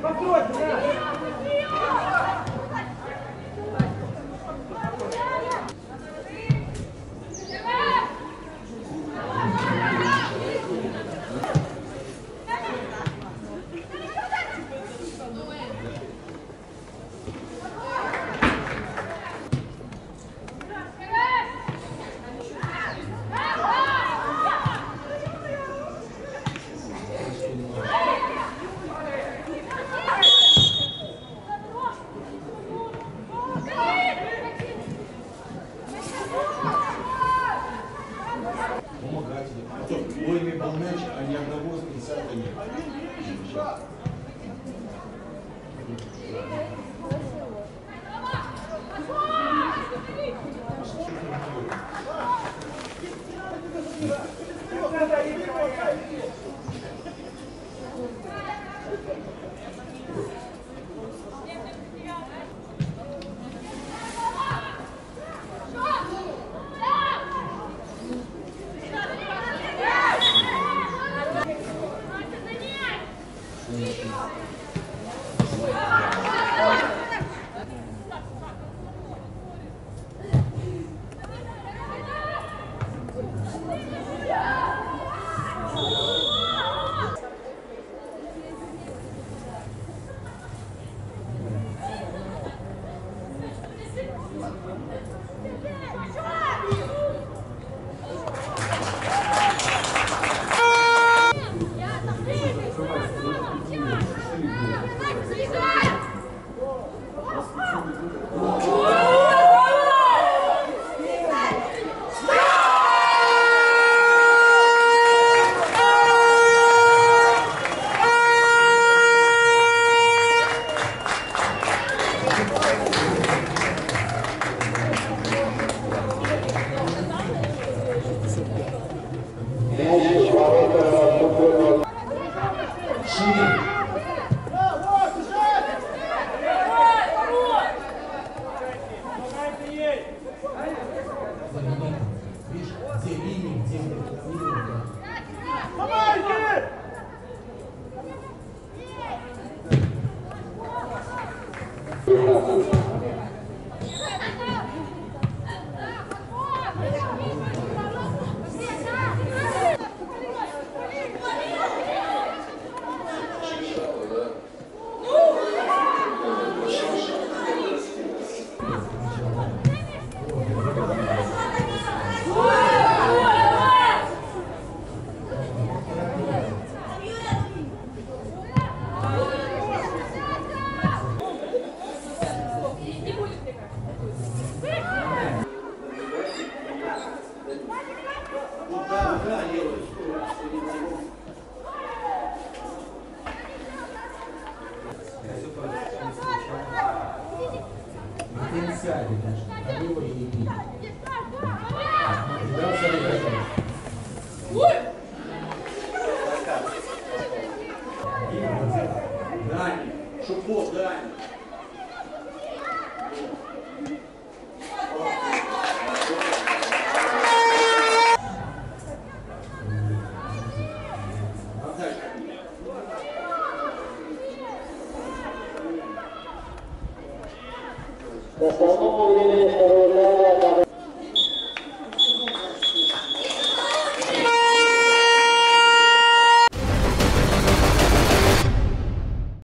Построй, блядь! ценными. Thank you. Thank you. Где линия, где линия? Помоги! Thank. Ви його йдіть. Да, сядь, сядь. Дальний. La